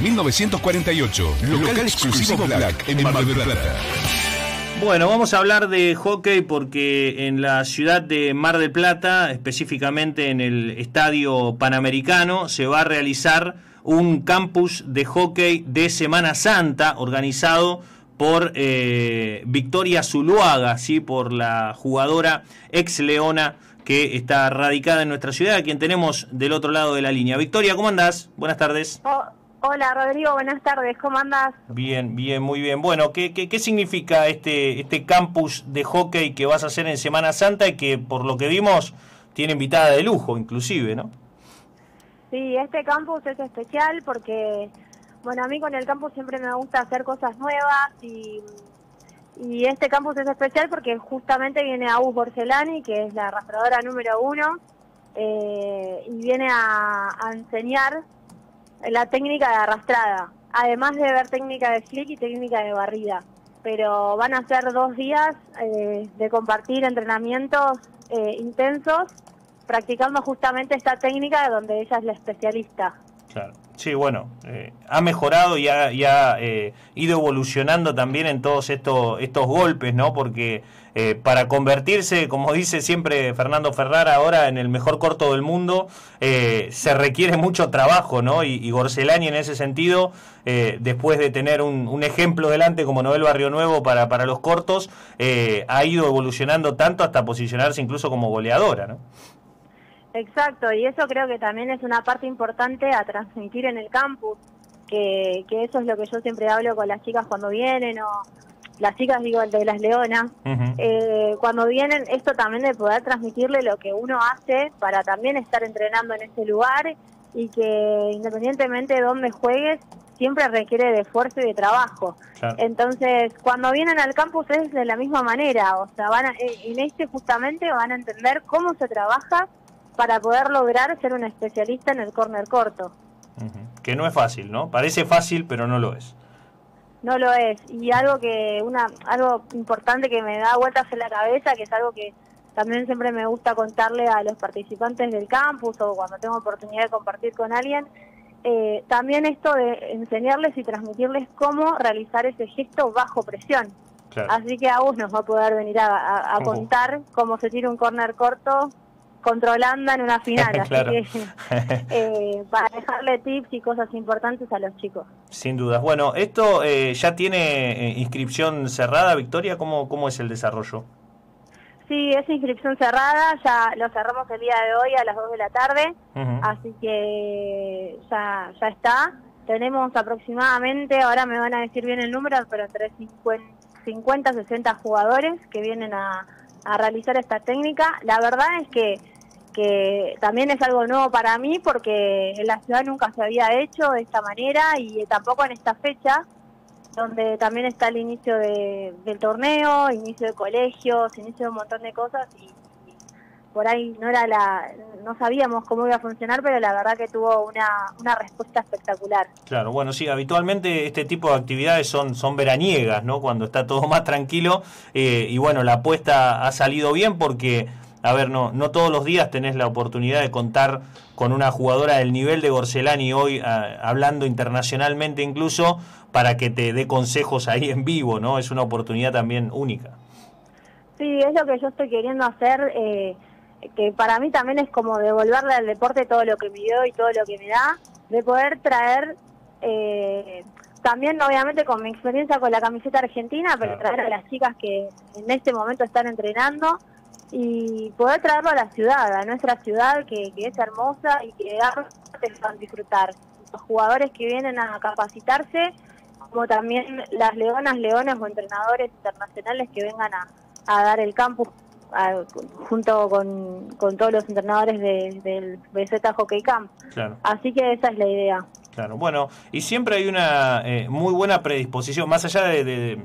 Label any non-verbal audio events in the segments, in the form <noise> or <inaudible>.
1948. Local, exclusivo Black en Mar del Plata. Bueno, vamos a hablar de hockey porque en la ciudad de Mar del Plata, específicamente en el Estadio Panamericano, se va a realizar un campus de hockey de Semana Santa organizado por eh, Victoria Zuluaga, ¿sí? por la jugadora ex Leona que está radicada en nuestra ciudad, a quien tenemos del otro lado de la línea. Victoria, ¿cómo andás? Buenas tardes. Oh, Hola Rodrigo, buenas tardes, ¿cómo andas? Bien, bien, muy bien. Bueno, ¿qué, qué, significa este, este campus de hockey que vas a hacer en Semana Santa y que por lo que vimos tiene invitada de lujo inclusive, ¿no? Sí, este campus es especial porque, bueno, a mí con el campus siempre me gusta hacer cosas nuevas y, y este campus es especial porque justamente viene Agus Borcelani, que es la arrastradora número uno, eh, y viene a, a enseñar la técnica de arrastrada, además de ver técnica de flick y técnica de barrida. Pero van a ser dos días eh, de compartir entrenamientos eh, intensos, practicando justamente esta técnica donde ella es la especialista. Claro. Sí, bueno, eh, ha mejorado y ha, eh, ido evolucionando también en todos estos, estos golpes, ¿no? Porque eh, para convertirse, como dice siempre Fernando Ferrara ahora, en el mejor corto del mundo, se requiere mucho trabajo, ¿no? Y, y en ese sentido, después de tener un, un, ejemplo delante como Noel Barrio Nuevo para, para los cortos, ha ido evolucionando tanto hasta posicionarse incluso como goleadora, ¿no? Exacto, y eso creo que también es una parte importante a transmitir en el campus, que, que eso es lo que yo siempre hablo con las chicas cuando vienen, o las chicas digo de las leonas, eh, cuando vienen, esto también de poder transmitirle lo que uno hace para también estar entrenando en ese lugar y que independientemente de dónde juegues, siempre requiere de esfuerzo y de trabajo. Entonces, cuando vienen al campus es de la misma manera, o sea, van en este justamente van a entender cómo se trabaja para poder lograr ser un especialista en el córner corto. Que no es fácil, ¿no? Parece fácil, pero no lo es. No lo es. Y algo que una algo importante que me da vueltas en la cabeza, que es algo que también siempre me gusta contarle a los participantes del campus o cuando tengo oportunidad de compartir con alguien, eh, también esto de enseñarles y transmitirles cómo realizar ese gesto bajo presión. Así que Agus nos va a poder venir a, contar cómo se tira un corner corto controlando en una final. <laughs> Así que, <laughs> eh, para dejarle tips y cosas importantes a los chicos. Sin dudas. Bueno, ¿esto eh, ya tiene eh, inscripción cerrada, Victoria? ¿Cómo, ¿Cómo es el desarrollo? Sí, es inscripción cerrada, ya lo cerramos el día de hoy a las 2 de la tarde, así que ya, ya está. Tenemos aproximadamente, ahora me van a decir bien el número, pero entre 50 60 jugadores que vienen a, a realizar esta técnica. La verdad es que, que también es algo nuevo para mí porque en la ciudad nunca se había hecho de esta manera y tampoco en esta fecha, donde también está el inicio de, del torneo, inicio de colegios, inicio de un montón de cosas y, por ahí no era la no sabíamos cómo iba a funcionar pero la verdad que tuvo una, una respuesta espectacular. Claro bueno sí habitualmente este tipo de actividades son son veraniegas no cuando está todo más tranquilo eh, y bueno la apuesta ha salido bien porque a ver no no todos los días tenés la oportunidad de contar con una jugadora del nivel de Gorcelani hoy hablando internacionalmente incluso para que te dé consejos ahí en vivo no es una oportunidad también única. Sí es lo que yo estoy queriendo hacer eh, que para mí también es como devolverle al deporte todo lo que me dio y todo lo que me da, de poder traer, eh, también obviamente con mi experiencia con la camiseta argentina, pero traer a las chicas que en este momento están entrenando y poder traerlo a la ciudad, a nuestra ciudad que, que es hermosa y que te van disfrutar. Los jugadores que vienen a capacitarse, como también las leonas, leones o entrenadores internacionales que vengan a, a dar el campus junto con, con, todos los entrenadores del BZ Hockey Camp. Así que esa es la idea. Claro, bueno, y siempre hay una eh, muy buena predisposición, más allá de, de,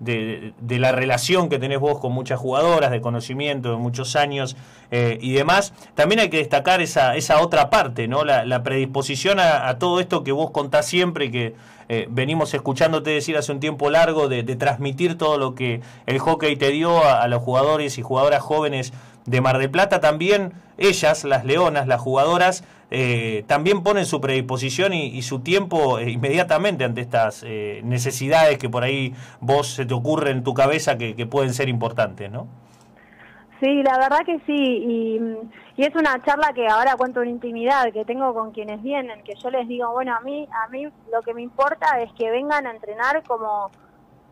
la relación que tenés vos con muchas jugadoras, de conocimiento de muchos años eh, y demás, también hay que destacar esa, esa otra parte, ¿no? La, predisposición a, todo esto que vos contás siempre que eh, venimos escuchándote decir hace un tiempo largo de, transmitir todo lo que el hockey te dio a, los jugadores y jugadoras jóvenes de Mar del Plata también, ellas, las leonas, las jugadoras, eh, también ponen su predisposición y, su tiempo eh, inmediatamente ante estas eh, necesidades que por ahí vos se te ocurre en tu cabeza que, pueden ser importantes, ¿no? Sí, la verdad que sí, y, y, es una charla que ahora cuento en intimidad que tengo con quienes vienen, que yo les digo, bueno, a mí, a mí lo que me importa es que vengan a entrenar como,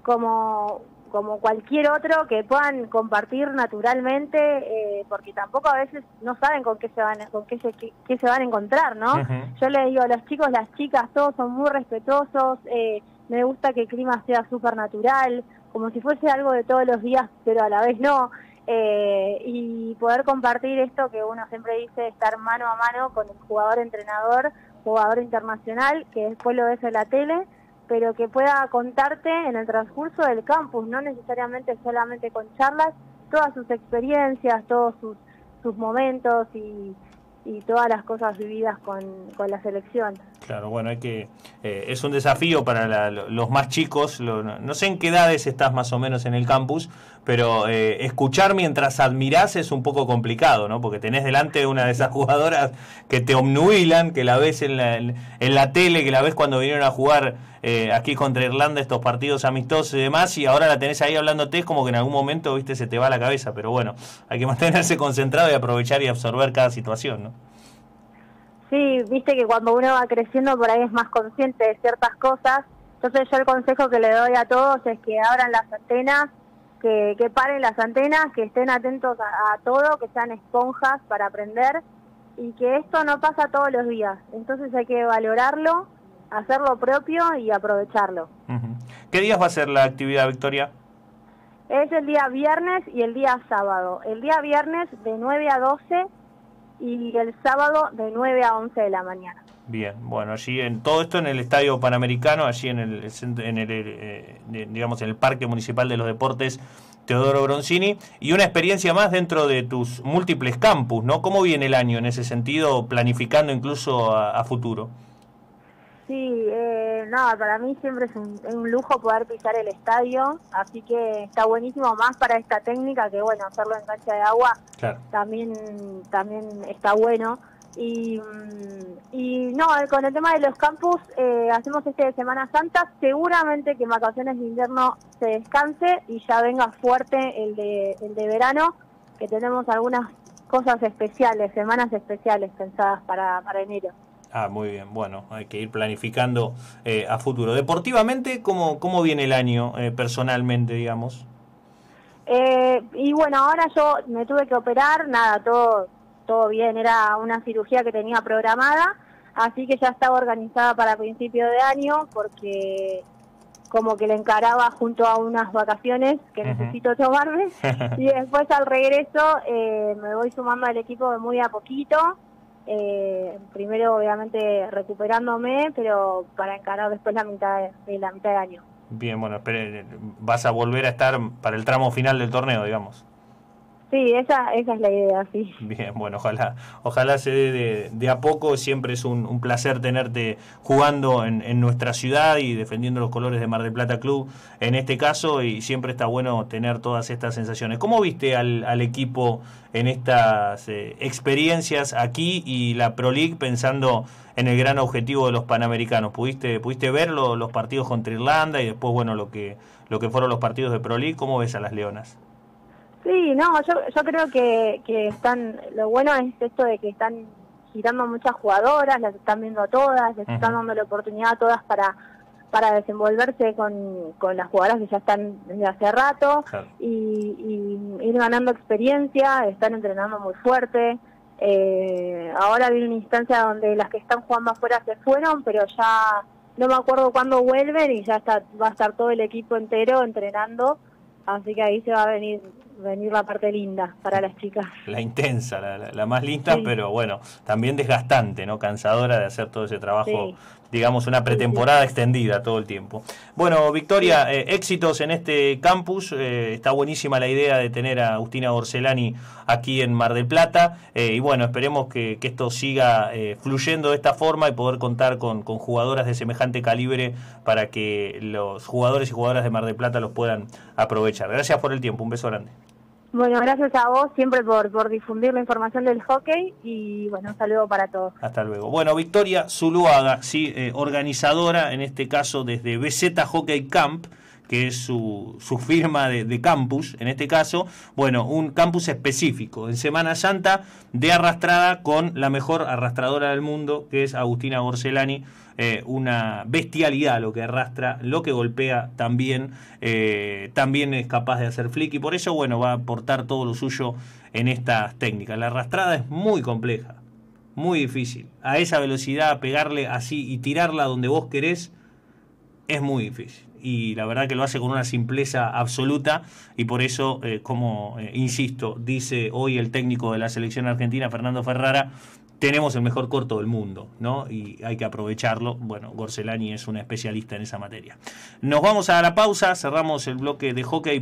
como como cualquier otro que puedan compartir naturalmente eh, porque tampoco a veces no saben con qué se van con qué se, qué, se van a encontrar no yo les digo a los chicos las chicas todos son muy respetuosos eh, me gusta que el clima sea súper natural como si fuese algo de todos los días pero a la vez no. Eh, y poder compartir esto que uno siempre dice estar mano a mano con el jugador entrenador jugador internacional que después lo ves en la tele pero que pueda contarte en el transcurso del campus, no necesariamente solamente con charlas, todas sus experiencias, todos sus, sus momentos y, y todas las cosas vividas con, con la selección. Claro, bueno, hay que eh, es un desafío para los más chicos. no sé en qué edades estás más o menos en el campus, pero eh, escuchar mientras admirás es un poco complicado, ¿no? Porque tenés delante una de esas <laughs> jugadoras que te obnubilan, que la ves en la, en, la tele, que la ves cuando vinieron a jugar eh, aquí contra Irlanda estos partidos amistosos y demás, y ahora la tenés ahí hablándote, es como que en algún momento, viste, se te va la cabeza. Pero bueno, hay que <laughs> mantenerse concentrado y aprovechar y absorber cada situación, ¿no? Sí, viste que cuando uno va creciendo por ahí es más consciente de ciertas cosas. Entonces yo el consejo que le doy a todos es que abran las antenas, que, que paren las antenas, que estén atentos a, todo, que sean esponjas para aprender y que esto no pasa todos los días. Entonces hay que valorarlo, hacerlo propio y aprovecharlo. ¿Qué días va a ser la actividad, Victoria? Es el día viernes y el día sábado. El día viernes de 9 a 12 y el sábado de 9 a 11 de la mañana. Bien, bueno, allí en todo esto en el Estadio Panamericano, allí en el, en el eh, digamos en el Parque Municipal de los Deportes Teodoro Broncini y una experiencia más dentro de tus múltiples campus, ¿no? ¿Cómo viene el año en ese sentido, planificando incluso a futuro? Sí, eh, nada, para mí siempre es un, lujo poder pisar el estadio, así que está buenísimo más para esta técnica que bueno, hacerlo en cancha de agua también también está bueno. Y, mm, y no, con el tema de los campus, eh, hacemos este de Semana Santa, seguramente que en vacaciones de invierno se descanse y ya venga fuerte el de, el de verano, que tenemos algunas cosas especiales, semanas especiales pensadas para, para enero. Ah, muy bien. Bueno, hay que ir planificando eh, a futuro. Deportivamente, ¿cómo, cómo viene el año eh, personalmente, digamos? Eh, y bueno, ahora yo me tuve que operar, nada, todo, todo bien, era una cirugía que tenía programada, así que ya estaba organizada para principio de año porque como que le encaraba junto a unas vacaciones que necesito tomarme <laughs> y después al regreso me voy sumando al equipo de muy a poquito eh, primero obviamente recuperándome, pero para encarar después la mitad de, la mitad de año. Bien, bueno, vas a volver a estar para el tramo final del torneo, digamos. Sí, esa, esa es la idea, sí. Bien, bueno, ojalá, ojalá se dé de, a poco. Siempre es un, placer tenerte jugando en, en, nuestra ciudad y defendiendo los colores de Mar del Plata Club en este caso y siempre está bueno tener todas estas sensaciones. ¿Cómo viste al, al equipo en estas eh, experiencias aquí y la Pro League pensando en el gran objetivo de los Panamericanos? ¿Pudiste, pudiste ver los partidos contra Irlanda y después, bueno, lo que, lo que fueron los partidos de Pro League? ¿Cómo ves a las Leonas? Sí, no, yo, yo creo que, que están, lo bueno es esto de que están girando muchas jugadoras, las están viendo a todas, les están dando la oportunidad a todas para para desenvolverse con, con las jugadoras que ya están desde hace rato y, y, ir ganando experiencia, están entrenando muy fuerte. Eh, ahora viene una instancia donde las que están jugando afuera se fueron, pero ya no me acuerdo cuándo vuelven y ya está, va a estar todo el equipo entero entrenando, así que ahí se va a venir venir la parte linda para las chicas. La intensa, la, más linda, pero bueno, también desgastante, ¿no? Cansadora de hacer todo ese trabajo, digamos, una pretemporada extendida todo el tiempo. Bueno, Victoria, eh, éxitos en este campus. Eh, está buenísima la idea de tener a Agustina Borcelani aquí en Mar del Plata. Eh, y bueno, esperemos que, esto siga fluyendo de esta forma y poder contar con, con jugadoras de semejante calibre para que los jugadores y jugadoras de Mar del Plata los puedan aprovechar. Gracias por el tiempo. Un beso grande. Bueno, gracias a vos siempre por, por difundir la información del hockey y bueno, un saludo para todos. Hasta luego. Bueno, Victoria Zuluaga, sí, eh, organizadora, en este caso desde BZ Hockey Camp, que es su, su firma de, campus, en este caso, bueno, un campus específico en Semana Santa de arrastrada con la mejor arrastradora del mundo, que es Agustina Borcelani, eh, una bestialidad lo que arrastra, lo que golpea también, eh, también es capaz de hacer flick y por eso, bueno, va a aportar todo lo suyo en estas técnicas. La arrastrada es muy compleja, muy difícil. A esa velocidad, pegarle así y tirarla donde vos querés, es muy difícil y la verdad que lo hace con una simpleza absoluta y por eso, eh, como eh, insisto, dice hoy el técnico de la selección argentina, Fernando Ferrara, tenemos el mejor corto del mundo, ¿no? Y hay que aprovecharlo. Bueno, Gorcelani es un especialista en esa materia. Nos vamos a la pausa, cerramos el bloque de hockey.